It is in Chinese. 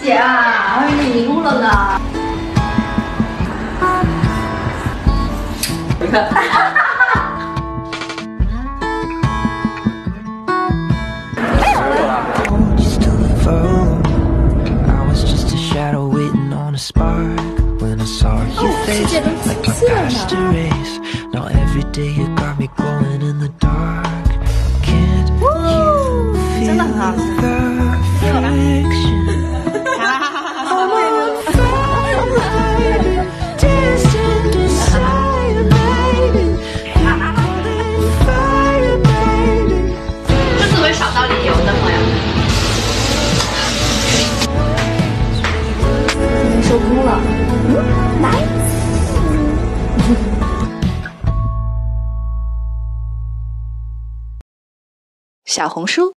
姐，我以为你迷路了呢。真的。成了。嗯来。小红书